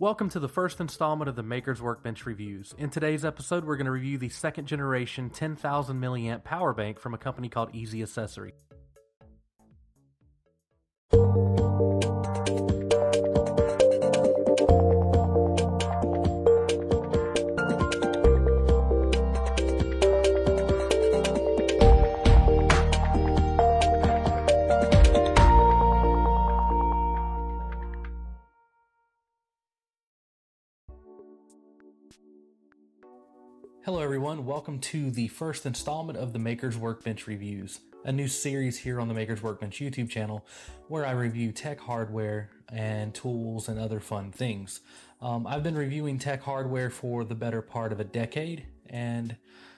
Welcome to the first installment of the Maker's Workbench Reviews. In today's episode, we're going to review the second generation 10,000 milliamp power bank from a company called Easy Accessory. Hello, everyone. Welcome to the first installment of the Maker's Workbench Reviews, a new series here on the Maker's Workbench YouTube channel where I review tech hardware and tools and other fun things. Um, I've been reviewing tech hardware for the better part of a decade, and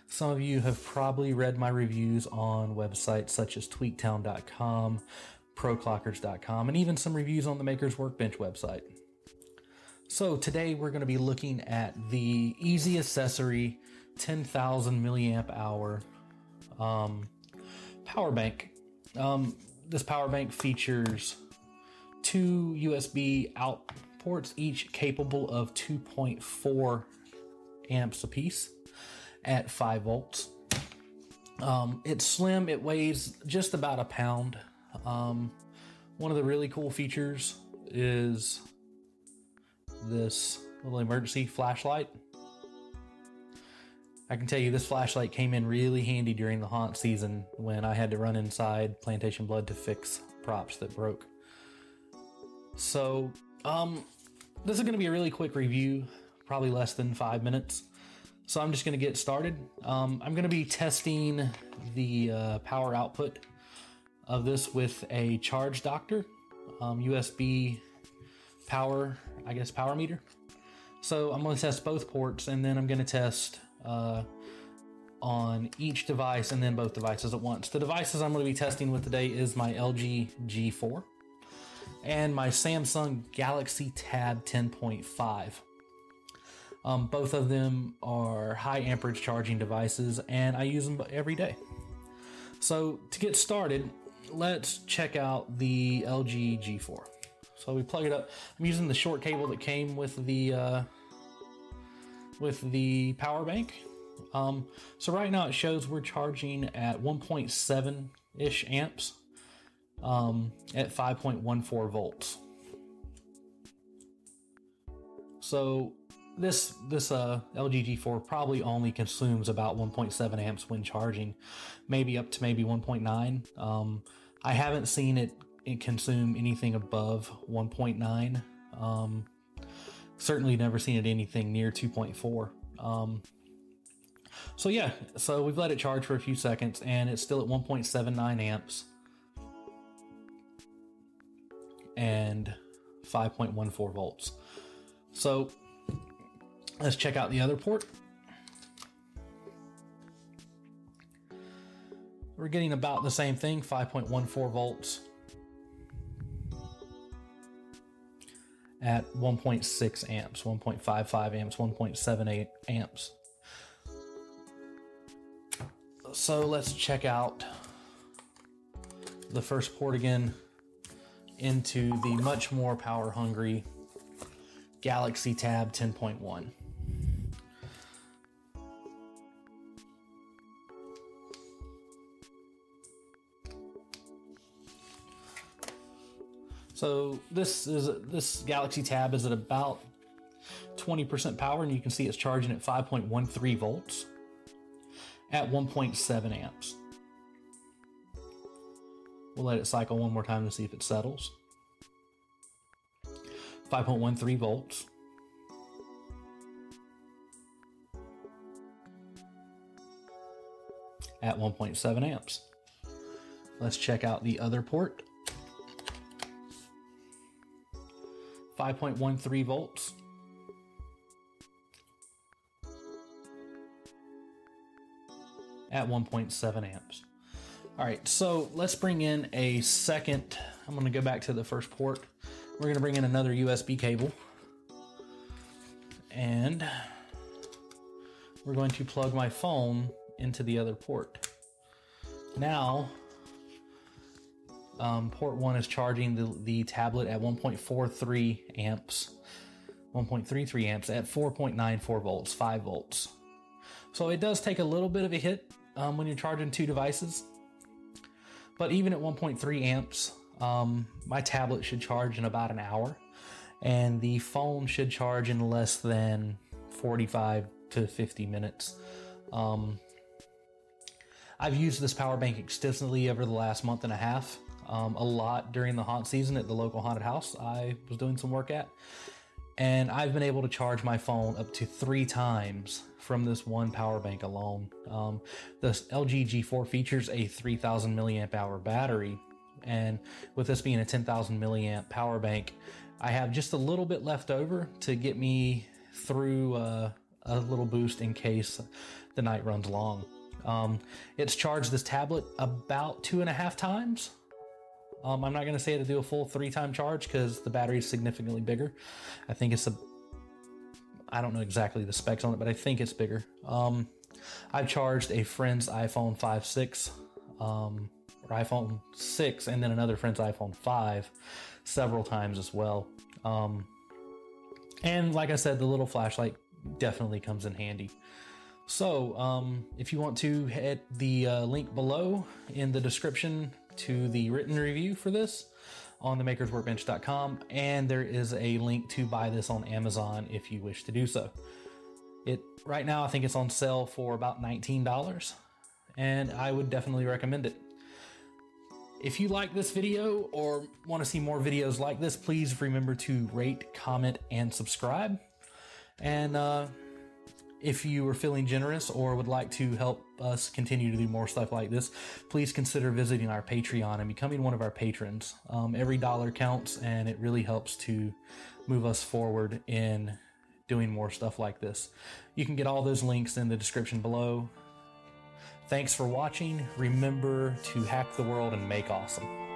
some of you have probably read my reviews on websites such as tweaktown.com, proclockers.com, and even some reviews on the Maker's Workbench website. So today we're going to be looking at the Easy Accessory 10,000 milliamp hour um, power bank. Um, this power bank features two USB out ports, each capable of 2.4 amps apiece at 5 volts. Um, it's slim, it weighs just about a pound. Um, one of the really cool features is this little emergency flashlight. I can tell you this flashlight came in really handy during the haunt season when I had to run inside Plantation Blood to fix props that broke. So, um, this is going to be a really quick review, probably less than five minutes. So I'm just going to get started. Um, I'm going to be testing the uh, power output of this with a Charger Doctor, um, USB power, I guess, power meter. So I'm going to test both ports and then I'm going to test uh, on each device and then both devices at once. The devices I'm going to be testing with today is my LG G4 and my Samsung Galaxy Tab 10.5. Um, both of them are high amperage charging devices and I use them every day. So to get started, let's check out the LG G4. So we plug it up. I'm using the short cable that came with the uh, with the power bank. Um, so right now it shows we're charging at 1.7 ish amps um, at 5.14 volts. So this this uh, LG G4 probably only consumes about 1.7 amps when charging, maybe up to maybe 1.9. Um, I haven't seen it consume anything above 1.9. Um, certainly never seen it anything near 2.4. Um, so yeah, so we've let it charge for a few seconds and it's still at 1.79 amps and 5.14 volts. So let's check out the other port. We're getting about the same thing, 5.14 volts at 1.6 amps, 1.55 amps, 1.78 amps. So let's check out the first port again into the much more power hungry Galaxy Tab 10.1. So this is this Galaxy Tab is at about 20% power, and you can see it's charging at 5.13 volts at 1.7 amps. We'll let it cycle one more time to see if it settles. 5.13 volts. At 1.7 amps. Let's check out the other port. 5.13 volts. At 1.7 amps. All right, so let's bring in a second. I'm going to go back to the first port. We're going to bring in another USB cable. And we're going to plug my phone into the other port. Now, um, port 1 is charging the, the tablet at 1.43 amps. 1.33 amps at 4.94 volts, 5 volts. So it does take a little bit of a hit um, when you're charging two devices. But even at 1.3 amps, um, my tablet should charge in about an hour, and the phone should charge in less than 45 to 50 minutes. Um, I've used this power bank extensively over the last month and a half, um, a lot during the haunt season at the local haunted house I was doing some work at. And I've been able to charge my phone up to three times from this one power bank alone. Um, the LG G4 features a 3000 milliamp hour battery, and with this being a 10,000 milliamp power bank, I have just a little bit left over to get me through uh, a little boost in case the night runs long. Um, it's charged this tablet about two and a half times. Um, I'm not going to say to do a full three time charge because the battery is significantly bigger. I think it's a, I don't know exactly the specs on it, but I think it's bigger. Um, I've charged a friend's iPhone 5 6, um, or iPhone 6, and then another friend's iPhone 5 several times as well. Um, and like I said, the little flashlight definitely comes in handy. So, um, if you want to hit the uh, link below in the description to the written review for this on themakersworkbench.com, and there is a link to buy this on Amazon if you wish to do so. It right now I think it's on sale for about $19, and I would definitely recommend it. If you like this video or want to see more videos like this, please remember to rate, comment, and subscribe. And uh, if you are feeling generous or would like to help us continue to do more stuff like this, please consider visiting our Patreon and becoming one of our patrons. Um, every dollar counts and it really helps to move us forward in doing more stuff like this. You can get all those links in the description below. Thanks for watching. Remember to hack the world and make awesome.